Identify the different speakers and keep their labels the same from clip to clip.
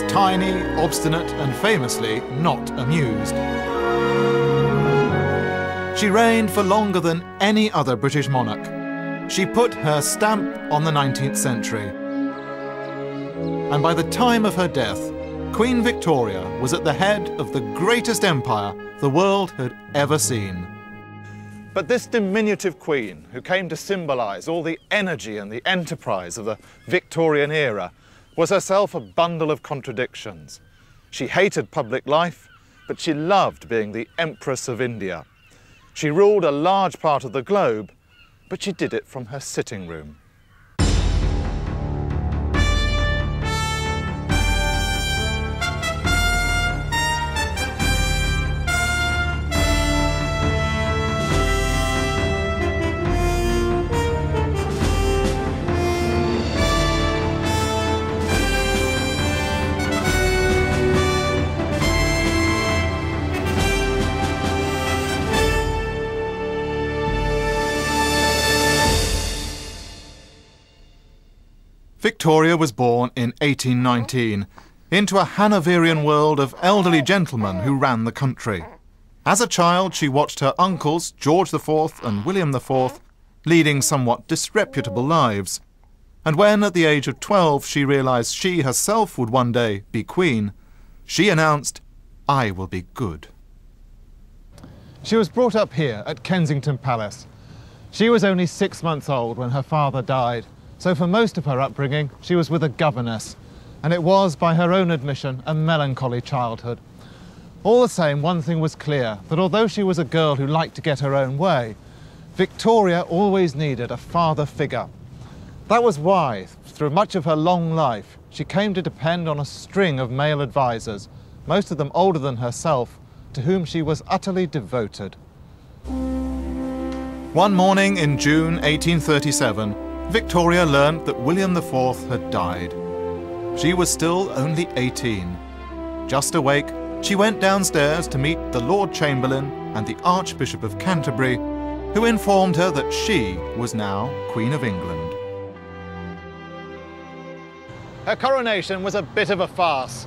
Speaker 1: was tiny, obstinate, and famously not amused. She reigned for longer than any other British monarch. She put her stamp on the 19th century. And by the time of her death, Queen Victoria was at the head of the greatest empire the world had ever seen. But this diminutive queen, who came to symbolise all the energy and the enterprise of the Victorian era, was herself a bundle of contradictions. She hated public life, but she loved being the Empress of India. She ruled a large part of the globe, but she did it from her sitting room. Victoria was born in 1819 into a Hanoverian world of elderly gentlemen who ran the country. As a child, she watched her uncles, George IV and William IV, leading somewhat disreputable lives. And when, at the age of 12, she realised she herself would one day be queen, she announced, I will be good. She was brought up here at Kensington Palace. She was only six months old when her father died. So for most of her upbringing, she was with a governess, and it was, by her own admission, a melancholy childhood. All the same, one thing was clear, that although she was a girl who liked to get her own way, Victoria always needed a father figure. That was why, through much of her long life, she came to depend on a string of male advisers, most of them older than herself, to whom she was utterly devoted. One morning in June 1837, Victoria learned that William IV had died. She was still only 18. Just awake, she went downstairs to meet the Lord Chamberlain and the Archbishop of Canterbury, who informed her that she was now Queen of England. Her coronation was a bit of a farce.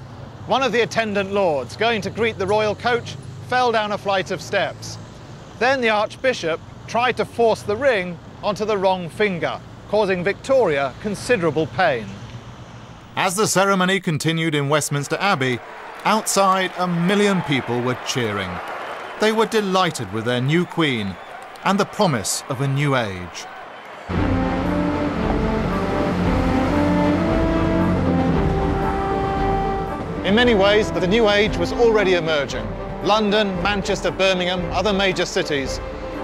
Speaker 1: One of the attendant lords, going to greet the royal coach, fell down a flight of steps. Then the Archbishop tried to force the ring onto the wrong finger causing Victoria considerable pain. As the ceremony continued in Westminster Abbey, outside a million people were cheering. They were delighted with their new queen and the promise of a new age. In many ways, the new age was already emerging. London, Manchester, Birmingham, other major cities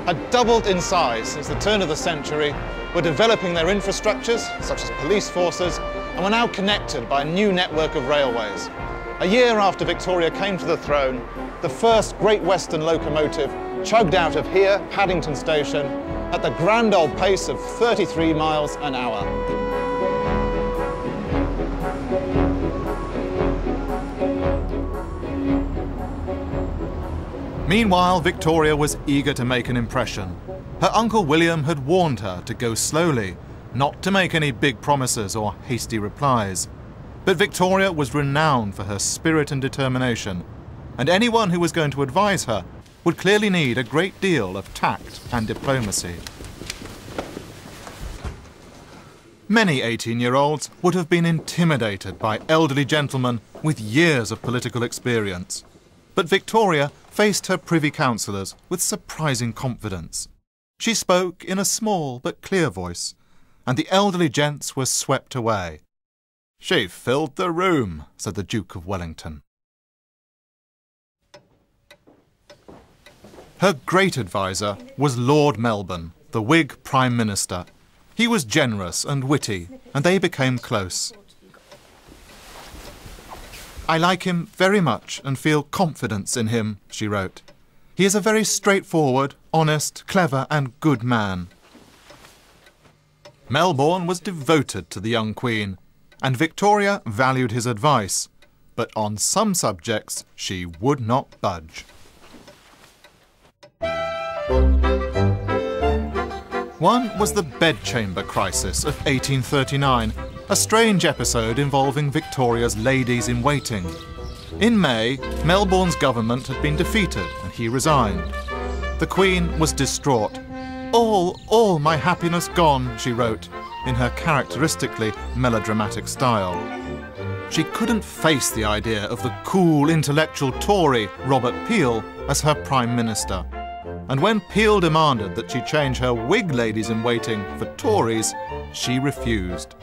Speaker 1: had doubled in size since the turn of the century were developing their infrastructures, such as police forces, and were now connected by a new network of railways. A year after Victoria came to the throne, the first Great Western locomotive chugged out of here, Paddington Station, at the grand old pace of 33 miles an hour. Meanwhile, Victoria was eager to make an impression. Her uncle William had warned her to go slowly, not to make any big promises or hasty replies. But Victoria was renowned for her spirit and determination, and anyone who was going to advise her would clearly need a great deal of tact and diplomacy. Many 18-year-olds would have been intimidated by elderly gentlemen with years of political experience. But Victoria faced her privy councillors with surprising confidence. She spoke in a small but clear voice, and the elderly gents were swept away. She filled the room, said the Duke of Wellington. Her great adviser was Lord Melbourne, the Whig Prime Minister. He was generous and witty, and they became close. I like him very much and feel confidence in him, she wrote. He is a very straightforward, honest, clever, and good man. Melbourne was devoted to the young Queen, and Victoria valued his advice, but on some subjects she would not budge. One was the bedchamber crisis of 1839, a strange episode involving Victoria's ladies in waiting. In May, Melbourne's government had been defeated and he resigned. The Queen was distraught. All, all my happiness gone, she wrote, in her characteristically melodramatic style. She couldn't face the idea of the cool intellectual Tory Robert Peel as her Prime Minister. And when Peel demanded that she change her Whig ladies in waiting for Tories, she refused.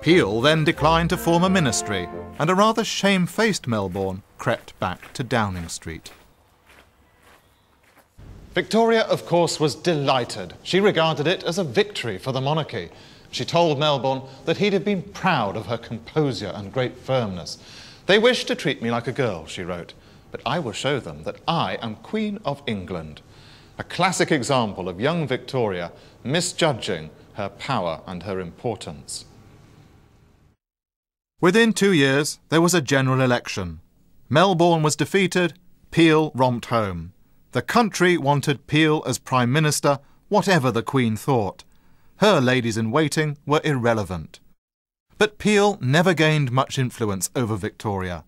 Speaker 1: Peel then declined to form a ministry, and a rather shamefaced Melbourne crept back to Downing Street. Victoria, of course, was delighted. She regarded it as a victory for the monarchy. She told Melbourne that he'd have been proud of her composure and great firmness. They wish to treat me like a girl, she wrote, but I will show them that I am Queen of England. A classic example of young Victoria misjudging her power and her importance. Within two years, there was a general election. Melbourne was defeated, Peel romped home. The country wanted Peel as Prime Minister, whatever the Queen thought. Her ladies in waiting were irrelevant. But Peel never gained much influence over Victoria,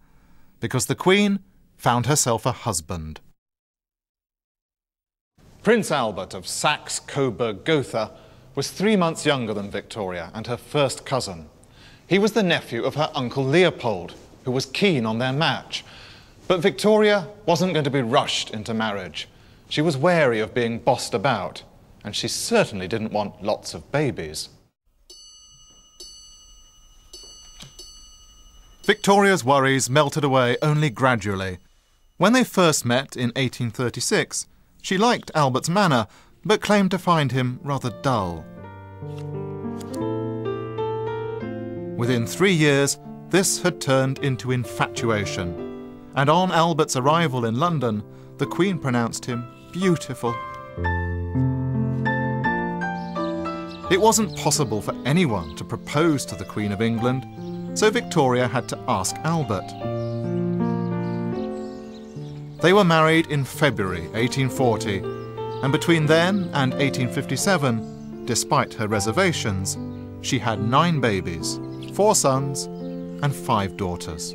Speaker 1: because the Queen found herself a husband. Prince Albert of Saxe Coburg Gotha was three months younger than Victoria and her first cousin. He was the nephew of her uncle Leopold, who was keen on their match. But Victoria wasn't going to be rushed into marriage. She was wary of being bossed about and she certainly didn't want lots of babies. Victoria's worries melted away only gradually. When they first met in 1836, she liked Albert's manner, but claimed to find him rather dull. Within three years, this had turned into infatuation, and on Albert's arrival in London, the Queen pronounced him beautiful. It wasn't possible for anyone to propose to the Queen of England, so Victoria had to ask Albert. They were married in February 1840, and between then and 1857, despite her reservations, she had nine babies, four sons, and five daughters.